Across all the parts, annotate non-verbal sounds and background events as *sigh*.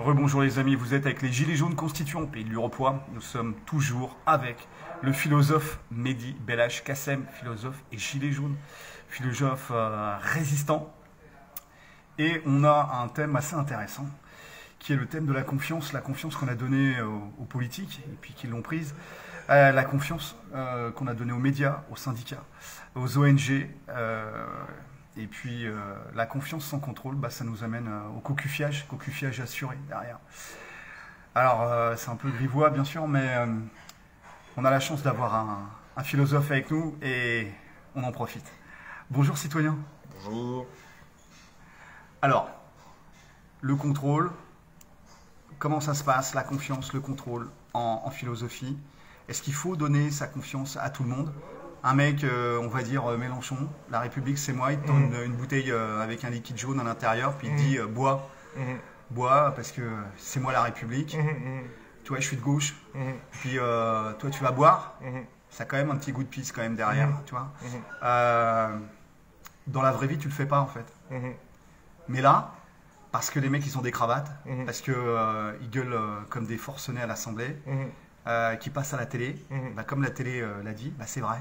Rebonjour les amis, vous êtes avec les Gilets jaunes constituants pays de l'Uropois. Nous sommes toujours avec le philosophe Mehdi Belash Kassem, philosophe et Gilet jaune, philosophe euh, résistant. Et on a un thème assez intéressant qui est le thème de la confiance, la confiance qu'on a donnée aux, politiques et puis qu'ils l'ont prise, euh, la confiance euh, qu'on a donnée aux médias, aux syndicats, aux ONG. Et puis euh, la confiance sans contrôle, bah, ça nous amène euh, au cocufiage, cocufiage assuré derrière. Alors euh, c'est un peu grivois bien sûr, mais on a la chance d'avoir un, philosophe avec nous et on en profite. Bonjour citoyen. Bonjour. Alors, le contrôle, comment ça se passe, la confiance, le contrôle en philosophie? Est-ce qu'il faut donner sa confiance à tout le monde? Un mec, euh, on va dire euh, Mélenchon, la République c'est moi, il te donne mm. une bouteille euh, avec un liquide jaune à l'intérieur, puis il te mm. dit bois, mm. bois parce que c'est moi la République. Tu vois, je suis de gauche, puis toi tu vas boire. Ça a quand même un petit goût de pisse quand même derrière, tu vois. dans la vraie vie, tu le fais pas en fait. Mais là, parce que les mecs ils ont des cravates, parce qu'ils ils gueulent comme des forcenés à l'Assemblée, qui passent à la télé, bah, comme la télé l'a dit, bah, c'est vrai.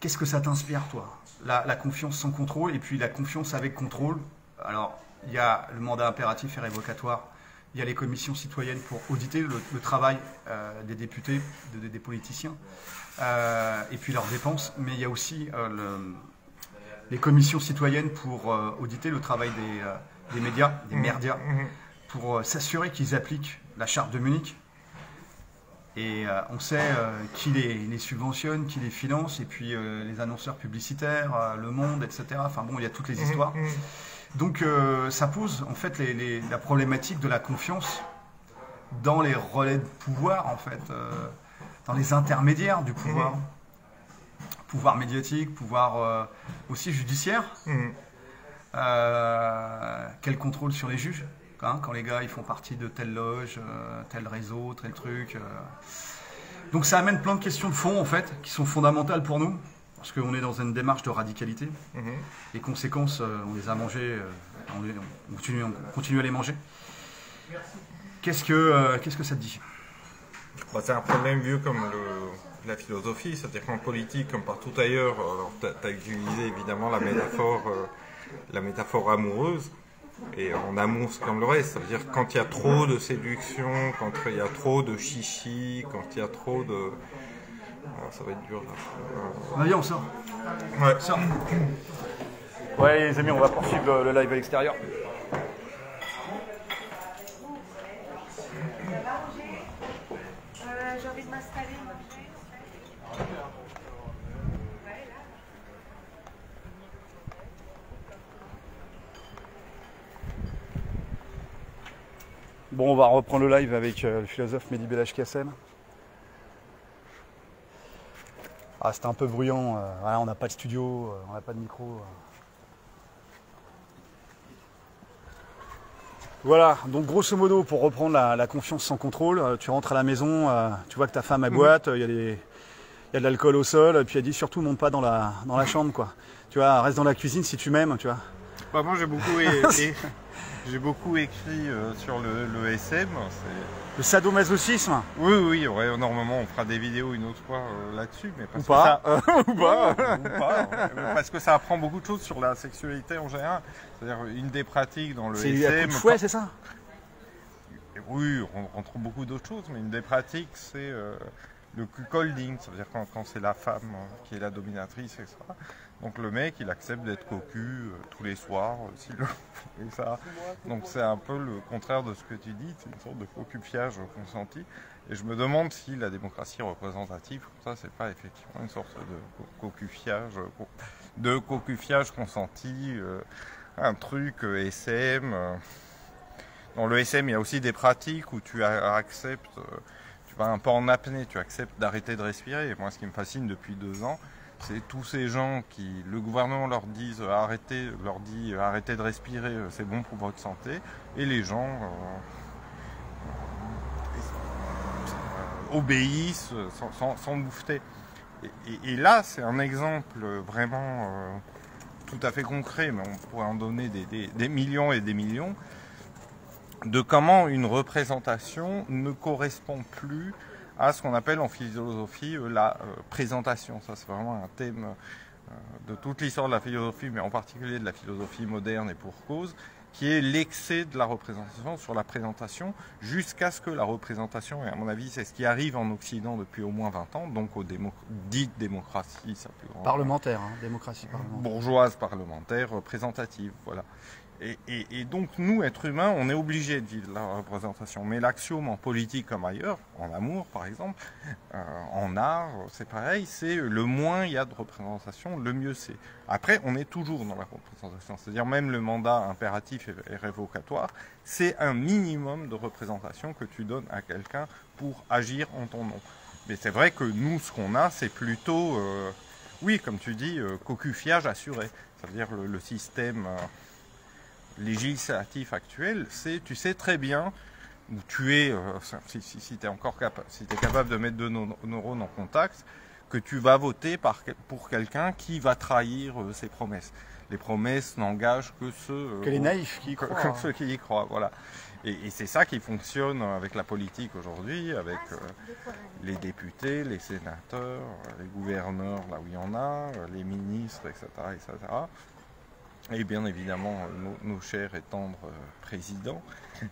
Qu'est-ce que ça t'inspire, toi? La, confiance sans contrôle et puis la confiance avec contrôle. Alors, il y a le mandat impératif et révocatoire. Il y a les commissions citoyennes pour auditer le, travail euh, des députés, des politiciens, euh, et puis leurs dépenses. Mais il y a aussi euh, les commissions citoyennes pour auditer le travail des, des médias, des mmh. merdias, mmh. pour s'assurer qu'ils appliquent la charte de Munich, et euh, on sait euh, qui les, subventionne, qui les finance, et puis euh, les annonceurs publicitaires, Le Monde, etc. Enfin bon, il y a toutes les mmh, histoires. Mmh. Donc ça pose en fait la problématique de la confiance dans les relais de pouvoir, en fait, dans les intermédiaires du pouvoir. Mmh. Pouvoir médiatique, pouvoir aussi judiciaire. quel contrôle sur les juges? Hein, quand les gars ils font partie de telle loge, euh, tel réseau, tel truc. Euh. Donc ça amène plein de questions de fond en fait, qui sont fondamentales pour nous, parce qu'on est dans une démarche de radicalité. Les mhm. conséquences, euh, on les a mangées, on, continue, à les manger. Qu'est-ce que, qu'est-ce que ça te dit? Bah, C'est un problème vieux comme la philosophie, c'est-à-dire qu'en politique, comme partout ailleurs, tu as, utilisé évidemment la métaphore, la métaphore amoureuse. Et en amour, c'est comme le reste. Ça veut dire quand il y a trop de séduction, quand il y a trop de chichi, quand il y a trop de. Ah, ça va être dur là. Vas-y, on sort. Ouais. Sort. Ouais, les amis, on va poursuivre le live à l'extérieur. Bon, on va reprendre le live avec euh, le philosophe Mehdi Belash Kassem. Ah, c'était un peu bruyant. Euh, on n'a pas de studio, euh, on n'a pas de micro. Voilà, donc grosso modo, pour reprendre la, confiance sans contrôle, tu rentres à la maison, tu vois que ta femme a boîte, il y, a de l'alcool au sol, puis elle dit surtout monte pas dans la, dans la chambre, quoi. Tu vois, reste dans la cuisine si tu m'aimes, tu vois. Bah, moi j'ai beaucoup *laughs* J'ai beaucoup écrit euh, sur le, le SM. Le sadomasochisme Oui, oui, ouais, normalement on fera des vidéos une autre fois euh, là-dessus. mais Ou pas. *laughs* Ou pas. *laughs* Parce que ça apprend beaucoup de choses sur la sexualité en général. C'est-à-dire une des pratiques dans le SM. C'est c'est ça? Oui, on, trouve beaucoup d'autres choses, mais une des pratiques c'est euh, le cuckolding. Ça veut dire quand, quand c'est la femme qui est la dominatrice, etc. Donc le mec, il accepte d'être cocu euh, tous les soirs, euh, et ça. Donc c'est un peu le contraire de ce que tu dis, c'est une sorte de cocufiage consenti. Et je me demande si la démocratie représentative, ça, c'est pas effectivement une sorte de cocufiage, de cocufiage consenti, euh, un truc SM. Dans le SM, il y a aussi des pratiques où tu acceptes, un peu en apnée, tu acceptes d'arrêter de respirer. Moi, ce qui me fascine depuis deux ans, c'est tous ces gens qui, le gouvernement leur dit arrêtez, leur dit arrêtez de respirer, c'est bon pour votre santé, et les gens euh, euh, obéissent sans, sans, moufter. Et, là, c'est un exemple vraiment euh, tout à fait concret, mais on pourrait en donner des, millions et des millions. De comment une représentation ne correspond plus à ce qu'on appelle en philosophie euh, la euh, présentation. Ça, c'est vraiment un thème euh, de toute l'histoire de la philosophie, mais en particulier de la philosophie moderne et pour cause, qui est l'excès de la représentation sur la présentation, jusqu'à ce que la représentation, et à mon avis c'est ce qui arrive en Occident depuis au moins 20 ans, donc aux démo dites démocraties, ça plus grand parlementaire, hein, démocratie parlementaire. bourgeoise parlementaire, représentative, voilà. Et, donc nous, êtres humains, on est obligés de vivre la représentation. Mais l'axiome en politique comme ailleurs, en amour par exemple, euh, en art, c'est pareil, c'est le moins il y a de représentation, le mieux c'est. Après, on est toujours dans la représentation. C'est-à-dire même le mandat impératif et révocatoire, c'est un minimum de représentation que tu donnes à quelqu'un pour agir en ton nom. Mais c'est vrai que nous, ce qu'on a, c'est plutôt, euh, oui, comme tu dis, euh, cocufiage assuré. C'est-à-dire le, système législatif actuel, c'est tu sais très bien où tu es, euh, si, si, tu es encore capable, si es capable de mettre deux neurones en contact, que tu vas voter par, pour quelqu'un qui va trahir euh, ses promesses. Les promesses n'engagent que ceux, euh, que les naïfs qui croient. *laughs* ceux qui y croient, voilà. Et, et c'est ça qui fonctionne avec la politique aujourd'hui, avec les députés, les sénateurs, les gouverneurs là où il y en a, les ministres, etc., etc et bien évidemment nos, chers et tendres euh, présidents, euh,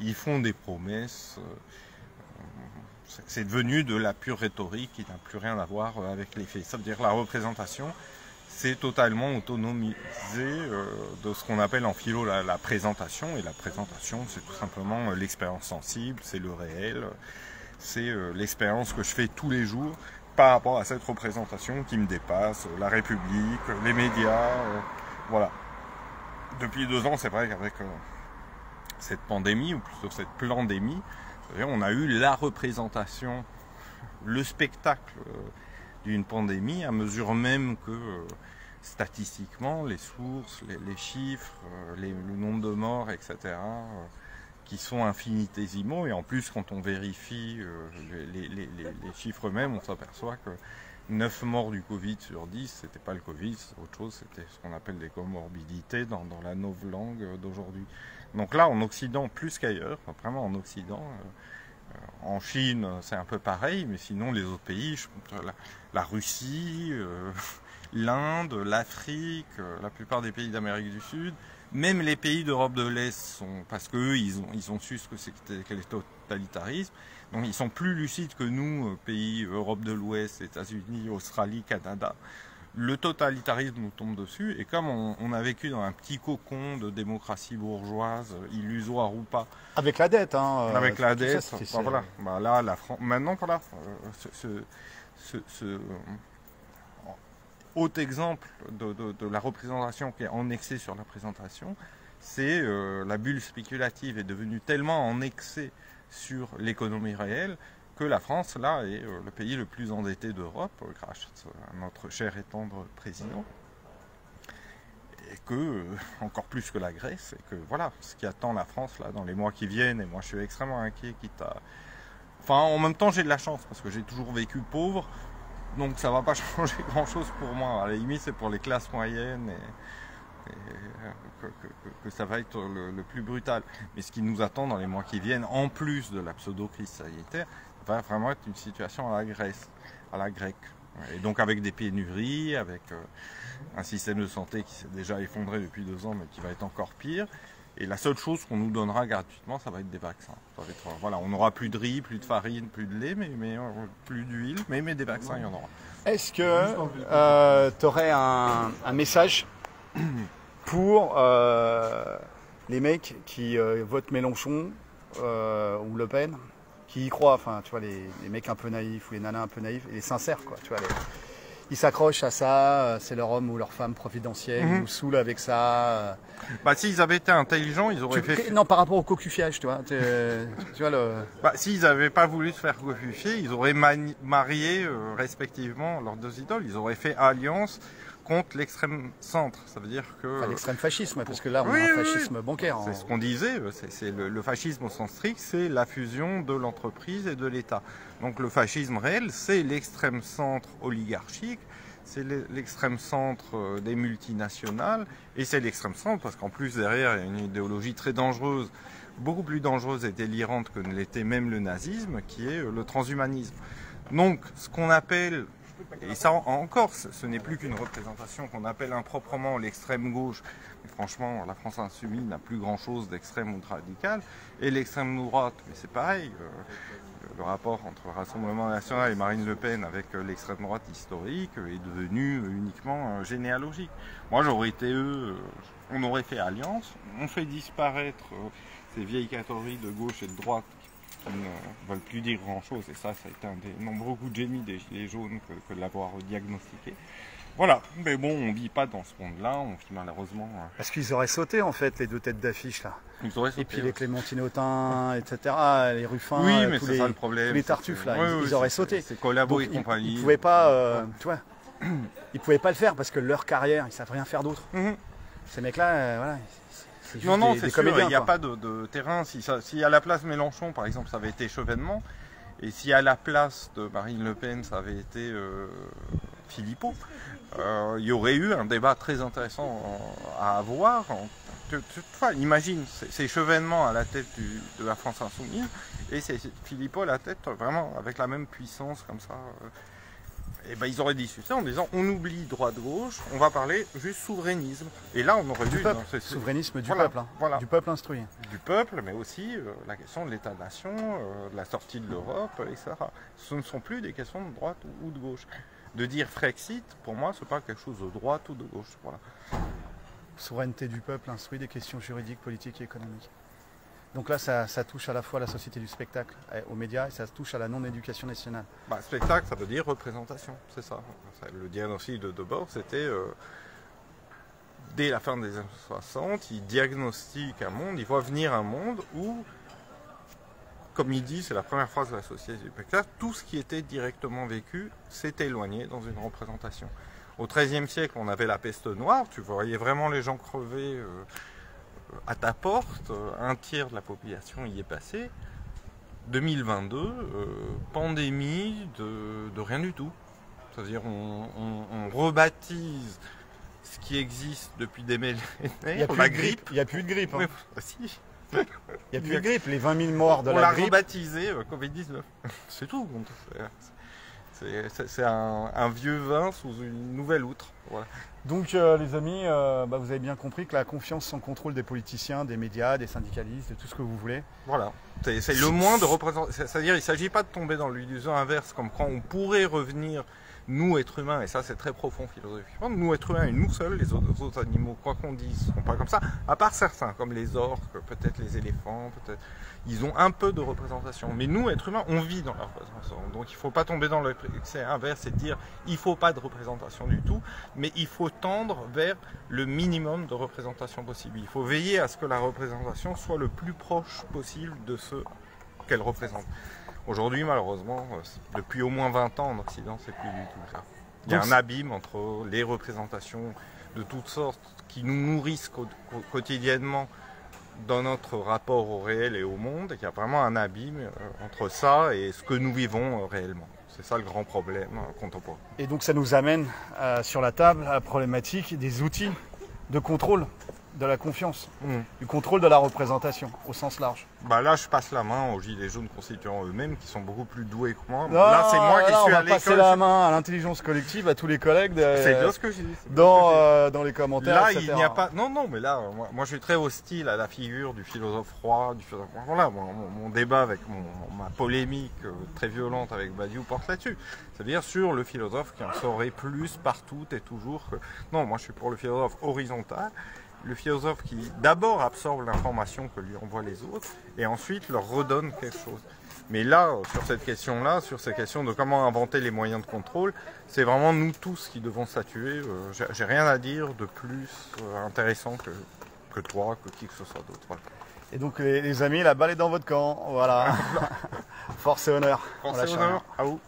ils font des promesses. Euh, c'est devenu de la pure rhétorique qui n'a plus rien à voir avec les faits. Ça veut dire la représentation, c'est totalement autonomisé de ce qu'on appelle en philo la, présentation. Et la présentation, c'est tout simplement l'expérience sensible, c'est le réel, c'est l'expérience que je fais tous les jours par rapport à cette représentation qui me dépasse, la République, les médias. Voilà. Depuis deux ans, c'est vrai qu'avec euh, cette pandémie, ou plutôt cette pandémie, on a eu la représentation, le spectacle euh, d'une pandémie, à mesure même que euh, statistiquement, les sources, les, chiffres, le nombre de morts, etc., qui sont infinitésimaux. Et en plus, quand on vérifie les, les chiffres même, on s'aperçoit que 9 morts du Covid sur 10, c'était pas le Covid, c'est autre chose, c'était ce qu'on appelle des comorbidités dans, la langue d'aujourd'hui. Donc là, en Occident, plus qu'ailleurs, vraiment en Occident, euh, euh, en Chine, c'est un peu pareil, mais sinon les autres pays, la, la Russie, euh, *laughs* l'Inde, l'Afrique, la plupart des pays d'Amérique du Sud, même les pays d'Europe de l'Est sont, parce qu'eux, ils ont, ils ont su ce que c'était que les totalitarismes, donc ils sont plus lucides que nous, euh, pays Europe de l'Ouest, États-Unis, Australie, Canada. Le totalitarisme nous tombe dessus, et comme on, a vécu dans un petit cocon de démocratie bourgeoise, illusoire ou pas. Avec la dette, hein. Euh, Avec la dette, voilà. Bah, là, la France. Maintenant, voilà. Euh, ce, autre exemple de, la représentation qui est en excès sur la présentation, c'est la bulle spéculative est devenue tellement en excès sur l'économie réelle que la France, là, est euh, le pays le plus endetté d'Europe, euh, grâce à notre cher et tendre président. Et que, euh, *laughs* encore plus que la Grèce, et que voilà, ce qui attend la France là dans les mois qui viennent, et moi je suis extrêmement inquiet, quitte à. Enfin, en même temps, j'ai de la chance, parce que j'ai toujours vécu pauvre, donc ça va pas *laughs* changer grand chose pour moi. À la limite, c'est pour les classes moyennes et que, ça va être le, plus brutal. Mais ce qui nous attend dans les mois qui viennent, en plus de la pseudo-crise sanitaire, va vraiment être une situation à la Grèce, à la grecque. Et donc avec des pénuries, avec euh, un système de santé qui s'est déjà effondré depuis deux ans, mais qui va être encore pire. Et la seule chose qu'on nous donnera gratuitement, ça va être des vaccins. voilà, on n'aura plus de riz, plus de farine, plus de lait, mais, mais euh, plus d'huile, mais, mais des vaccins, il y en aura. Est-ce que euh, tu aurais un, un message *clears throat* pour euh, les mecs qui euh, votent Mélenchon ou Le Pen, qui y croient, enfin, tu vois, les, mecs un peu naïfs ou les nanas un peu naïfs, et les sincères, quoi, tu vois. Ils s'accrochent à ça, c'est leur homme ou leur femme providentielle, ils mhm. nous saoulent avec ça. Bah, s'ils avaient été intelligents, ils auraient fait. Non, par rapport au cocufiage, tu vois. tu vois le... *laughs* bah, s'ils n'avaient pas voulu se faire cocufier, ils auraient marié respectivement leurs deux idoles, ils auraient fait alliance contre l'extrême centre. Ça veut dire que. l'extrême fascisme, parce que là, on a un fascisme bancaire. C'est ce qu'on disait, c'est le, fascisme au sens strict, c'est la fusion de l'entreprise et de l'État. Donc le fascisme réel, c'est l'extrême centre oligarchique, c'est l'extrême centre des multinationales, et c'est l'extrême centre parce qu'en plus derrière il y a une idéologie très dangereuse, beaucoup plus dangereuse et délirante que ne l'était même le nazisme, qui est le transhumanisme. Donc ce qu'on appelle et ça encore, ce n'est plus qu'une représentation qu'on appelle improprement l'extrême gauche. Mais franchement, la France insoumise n'a plus grand-chose d'extrême ou de radical. Et l'extrême droite, mais c'est pareil. Euh, le rapport entre le Rassemblement national et Marine Le Pen avec euh, l'extrême droite historique est devenu uniquement généalogique. Moi, j'aurais été eux, on aurait fait alliance, on fait disparaître euh, ces vieilles catégories de gauche et de droite ne veulent plus dire grand-chose. Et ça, ça a été un des nombreux coups de génie des Gilets jaunes que, de l'avoir diagnostiqué. Voilà, mais bon, on vit pas dans ce monde-là, on vit malheureusement. Euh, Parce qu'ils auraient sauté en fait les deux têtes d'affiche là. Ils auraient sauté, Et puis les Clémentine Autain, etc., les Ruffins, oui, mais tous, les, ça, le problème, les Tartuffes là, ils, auraient sauté. C'est collabo et ils, compagnie. Ils pouvaient pas, euh, tu vois, ils pouvaient pas le faire parce que leur carrière, ils savent rien faire d'autre. Mhm. Ces mecs-là, euh, voilà, non, non, c'est sûr, il n'y a pas de, terrain. Si, si, à la place Mélenchon, par exemple, ça avait été Chevènement, et si à la place de Marine Le Pen, ça avait été euh, Philippot, euh, il y aurait eu un débat très intéressant à avoir. Toutefois, imagine, c'est Chevènement à la tête de la France Insoumise, et c'est Philippot à la tête, vraiment, avec la même puissance, comme ça. Et eh ben, ils auraient dit ça en disant on oublie droite-gauche, on va parler juste souverainisme. Et là, on aurait du. Peuple. Souverainisme du peuple. Hein. Du peuple instruit. Du peuple, mais aussi euh, la question de l'État-nation, euh, de la sortie de l'Europe, etc. Ce ne sont plus des questions de droite ou de gauche. De dire Frexit, pour moi, ce n'est pas quelque chose de droite ou de gauche. Voilà. Souveraineté du peuple instruit des questions juridiques, politiques et économiques. Donc là, ça, touche à la fois la société du spectacle, eh, aux médias, et ça touche à la non-éducation nationale. Bah, spectacle, ça veut dire représentation, c'est ça. Le diagnostic de Debord, c'était euh, dès la fin des années 60, il diagnostique un monde, il voit venir un monde où, comme il dit, c'est la première phrase de la société du spectacle, tout ce qui était directement vécu s'est éloigné dans une représentation. Au XIIIe siècle, on avait la peste noire, tu voyais vraiment les gens crever. Euh, à ta porte, un tiers de la population y est passé. 2022, euh, pandémie de, rien du tout. C'est-à-dire on, rebaptise ce qui existe depuis des millénaires. Il n'y a, plus de grippe. Il n'y a plus de grippe. Hein. Il n'y a plus de grippe. Les 20 000 morts de la grippe. On l'a rebaptisé euh, Covid-19. C'est tout. C'est un, vieux vin sous une nouvelle outre. Donc euh, les amis, euh, bah, vous avez bien compris que la confiance sans contrôle des politiciens, des médias, des syndicalistes, de tout ce que vous voulez. Voilà. C'est le moins de représenter. C'est-à-dire, il ne s'agit pas de tomber dans l'illusion inverse, comme quand on pourrait revenir nous, êtres humains, et ça c'est très profond philosophiquement, nous, êtres humains et nous seuls, les autres, animaux, quoi qu'on dise, sont pas comme ça, à part certains, comme les orques, peut-être les éléphants, peut-être, ils ont un peu de représentation. Mais nous, êtres humains, on vit dans la représentation. Donc il faut pas tomber dans l'excès inverse et dire il faut pas de représentation du tout, mais il faut tendre vers le minimum de représentation possible. Il faut veiller à ce que la représentation soit le plus proche possible de ce qu'elle représente. Aujourd'hui, malheureusement, euh, depuis au moins 20 ans en Occident, c'est plus du tout ça. Il y a un abîme entre les représentations de toutes sortes qui nous nourrissent quotidiennement dans notre rapport au réel et au monde, et qu'il y a vraiment un abîme euh, entre ça et ce que nous vivons euh, réellement. C'est ça le grand problème contemporain. Et donc ça nous amène sur la table à la problématique des outils de contrôle de la confiance, hmm. du contrôle de la représentation au sens large. Bah là, je passe la main aux gilets jaunes constituants eux-mêmes qui sont beaucoup plus doués que moi. là, c'est moi qui suis on va passer la main à l'intelligence collective, à tous les collègues. c'est bien ce que j'ai dit. Dans, euh, dans les commentaires. Là, il n'y a pas. Non, non, mais là, moi, je suis très hostile à la figure du philosophe froid. Du philosophe... Voilà, mon, débat avec ma polémique euh, très violente avec Badiou porte là-dessus. C'est-à-dire sur le philosophe qui en saurait plus partout et toujours. Que... Non, moi, je suis pour le philosophe horizontal le philosophe qui d'abord absorbe l'information que lui envoient les autres et ensuite leur redonne quelque chose. Mais là, sur cette question-là, sur ces questions de comment inventer les moyens de contrôle, c'est vraiment nous tous qui devons statuer. Euh, j'ai rien à dire de plus euh, intéressant que, que toi, que qui que ce soit d'autre. Et donc les, amis, la balle est dans votre camp. Voilà. *laughs* Force et honneur. Force et honneur. À vous.